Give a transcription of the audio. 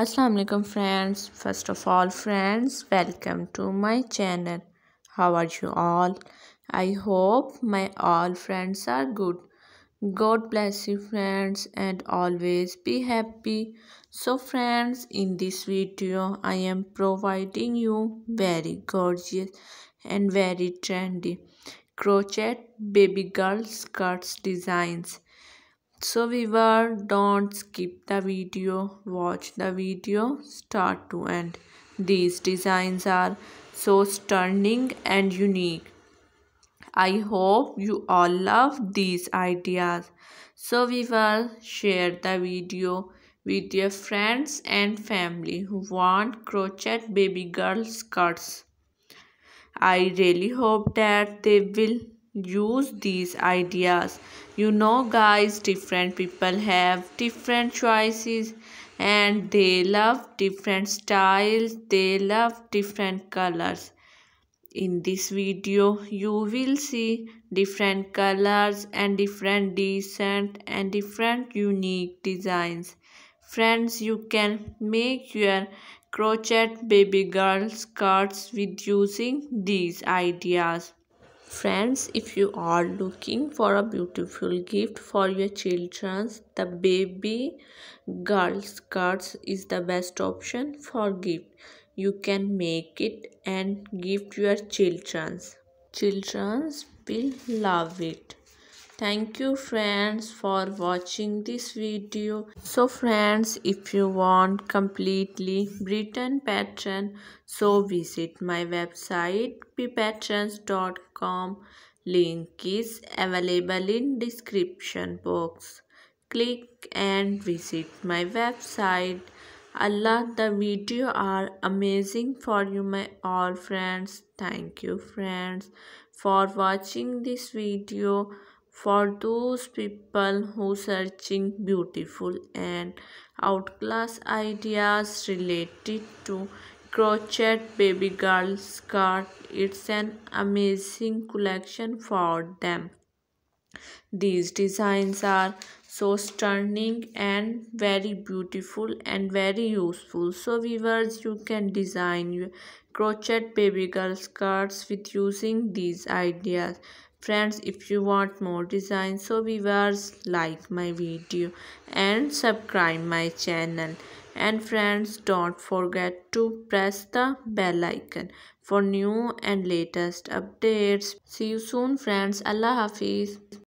assalamu alaikum friends. First of all friends welcome to my channel. How are you all? I hope my all friends are good. God bless you friends and always be happy. So friends in this video i am providing you very gorgeous and very trendy crochet baby girl skirts designs so viewer don't skip the video watch the video start to end. These designs are so stunning and unique. I hope you all love these ideas. So viewer share the video with your friends and family who want crochet baby girl skirts. I really hope that they will use these ideas. You know guys different people have different choices and they love different styles they love different colors. In this video you will see different colors and different decent and different unique designs. Friends you can make your crochet baby girl skirts with using these ideas Friends, if you are looking for a beautiful gift for your children, the baby girl skirts is the best option for gift. You can make it and gift your children. Children will love it thank you friends for watching this video. So friends if you want completely written pattern so visit my website bepatterns.com link is available in description box. Click and visit my website. Allah the video are amazing for you my all friends. Thank you friends for watching this video for those people who searching beautiful and outclass ideas related to crochet baby girl skirt. It's an amazing collection for them. These designs are so stunning and very beautiful and very useful. So viewers you can design your crochet baby girl skirts with using these ideas friends if you want more designs so viewers like my video and subscribe my channel. And friends don't forget to press the bell icon for new and latest updates. See you soon friends. Allah hafiz